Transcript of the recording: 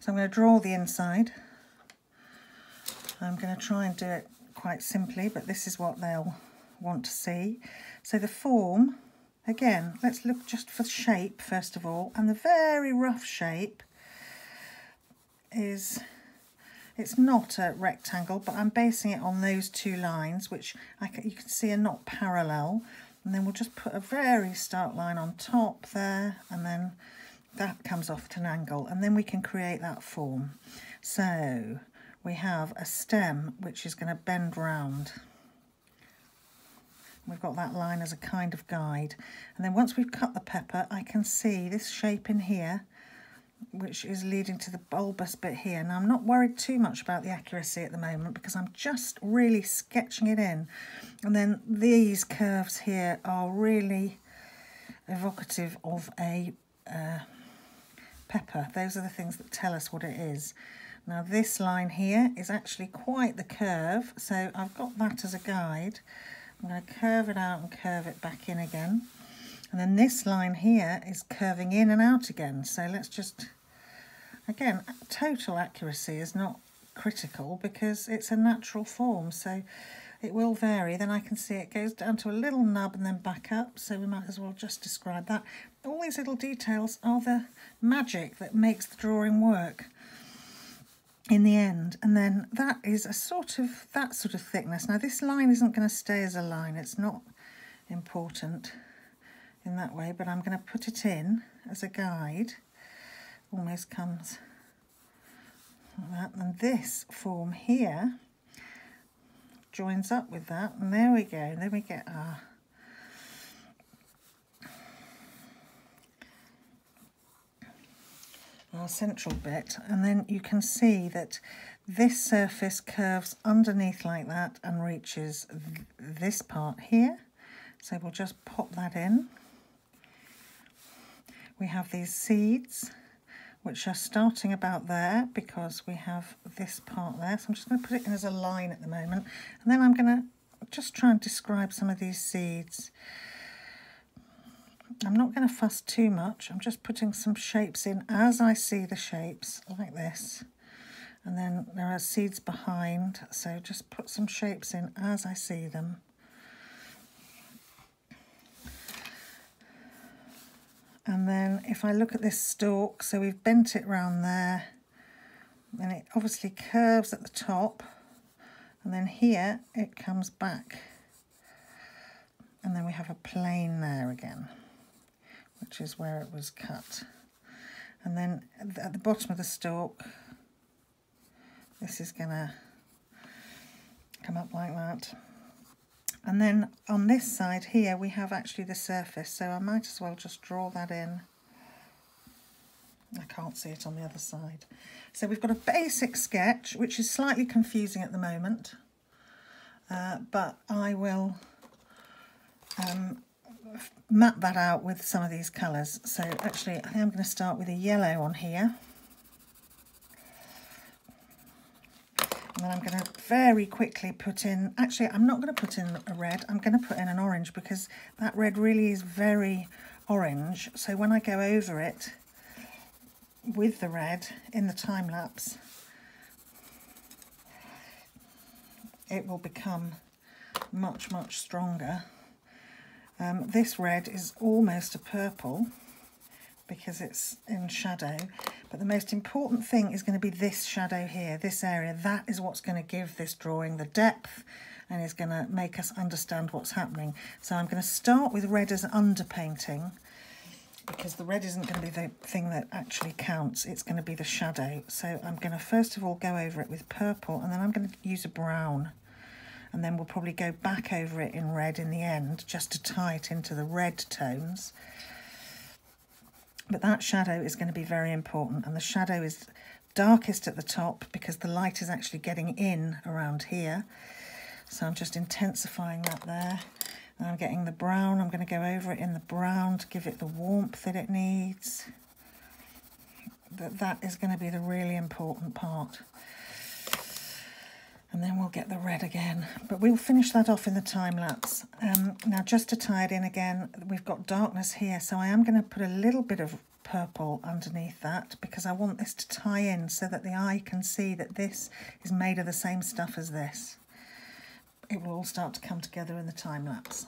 So I'm going to draw the inside. I'm going to try and do it quite simply, but this is what they'll want to see. So the form, again, let's look just for shape first of all, and the very rough shape is, it's not a rectangle, but I'm basing it on those two lines, which I can, you can see are not parallel. And then we'll just put a very stark line on top there, and then that comes off at an angle, and then we can create that form. So we have a stem which is going to bend round. We've got that line as a kind of guide. And then once we've cut the pepper, I can see this shape in here, which is leading to the bulbous bit here. Now, I'm not worried too much about the accuracy at the moment because I'm just really sketching it in. And then these curves here are really evocative of a uh, pepper. Those are the things that tell us what it is. Now this line here is actually quite the curve, so I've got that as a guide. I'm going to curve it out and curve it back in again. And then this line here is curving in and out again. So let's just, again, total accuracy is not critical because it's a natural form. So it will vary. Then I can see it goes down to a little nub and then back up. So we might as well just describe that. All these little details are the magic that makes the drawing work in the end and then that is a sort of that sort of thickness now this line isn't going to stay as a line it's not important in that way but I'm going to put it in as a guide almost comes like that and this form here joins up with that and there we go then we get our our central bit and then you can see that this surface curves underneath like that and reaches th this part here. So we'll just pop that in. We have these seeds which are starting about there because we have this part there so I'm just going to put it in as a line at the moment and then I'm going to just try and describe some of these seeds I'm not going to fuss too much. I'm just putting some shapes in as I see the shapes, like this. And then there are seeds behind, so just put some shapes in as I see them. And then if I look at this stalk, so we've bent it round there, and it obviously curves at the top, and then here it comes back. And then we have a plane there again which is where it was cut. And then at the bottom of the stalk, this is going to come up like that. And then on this side here, we have actually the surface, so I might as well just draw that in. I can't see it on the other side. So we've got a basic sketch, which is slightly confusing at the moment, uh, but I will um, map that out with some of these colours. So actually, I think I'm going to start with a yellow on here. And I'm going to very quickly put in, actually I'm not going to put in a red, I'm going to put in an orange because that red really is very orange. So when I go over it with the red in the time lapse, it will become much, much stronger. Um, this red is almost a purple because it's in shadow. But the most important thing is going to be this shadow here, this area. That is what's going to give this drawing the depth and is going to make us understand what's happening. So I'm going to start with red as underpainting because the red isn't going to be the thing that actually counts. It's going to be the shadow. So I'm going to first of all go over it with purple and then I'm going to use a brown and then we'll probably go back over it in red in the end just to tie it into the red tones. But that shadow is going to be very important and the shadow is darkest at the top because the light is actually getting in around here. So I'm just intensifying that there. And I'm getting the brown, I'm going to go over it in the brown to give it the warmth that it needs. That, that is going to be the really important part and then we'll get the red again. But we'll finish that off in the time lapse. Um, now, just to tie it in again, we've got darkness here, so I am going to put a little bit of purple underneath that because I want this to tie in so that the eye can see that this is made of the same stuff as this. It will all start to come together in the time lapse.